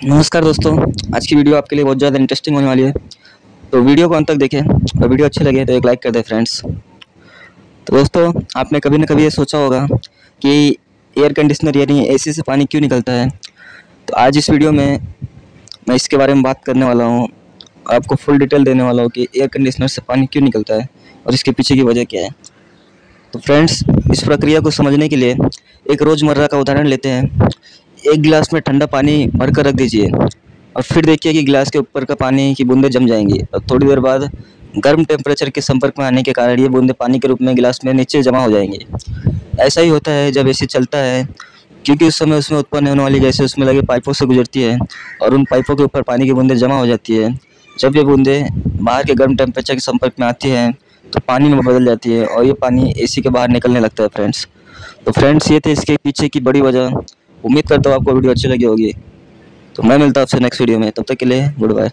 नमस्कार दोस्तों, आज की वीडियो आपके लिए बहुत ज़्यादा इंटरेस्टिंग होने वाली है। तो वीडियो को अंत तक देखें और वीडियो अच्छी लगे तो एक लाइक कर दें फ्रेंड्स तो दोस्तों, आपने कभी ना कभी ये सोचा होगा कि एयर कंडीशनर यानी एसी से पानी क्यों निकलता है? तो आज इस वीडियो में मैं इसके बारे में बात करने वाला हूँ आपको फुल डिटेल देने वाला हूँ कि एयर कंडीशनर से पानी क्यों निकलता है और इसके पीछे की वजह क्या है। तो फ्रेंड्स इस प्रक्रिया को समझने के लिए एक रोज़मर्रा का उदाहरण लेते हैं। एक गिलास में ठंडा पानी भर कर रख दीजिए और फिर देखिए कि गिलास के ऊपर का पानी की बूंदें जम जाएँगी। और थोड़ी देर बाद गर्म टेम्परेचर के संपर्क में आने के कारण ये बूंदें पानी के रूप में गिलास में नीचे जमा हो जाएँगी। ऐसा ही होता है, जब एसी चलता है, क्योंकि उस समय उसमें उत्पन्न होने वाली गैसें उसमें लगे पाइपों से गुजरती है और उन पाइपों के ऊपर पानी की बूंदें जमा हो जाती है। जब ये बूंदें बाहर के गर्म टेम्परेचर के संपर्क में आती हैं तो पानी में बदल जाती है और ये पानी एसी के बाहर निकलने लगता है फ्रेंड्स तो फ्रेंड्स ये थे इसके पीछे की बड़ी वजह। उम्मीद करता हूँ आपको वीडियो अच्छी लगी होगी। तो मैं मिलता हूँ आपसे नेक्स्ट वीडियो में। तब तक के लिए गुड बाय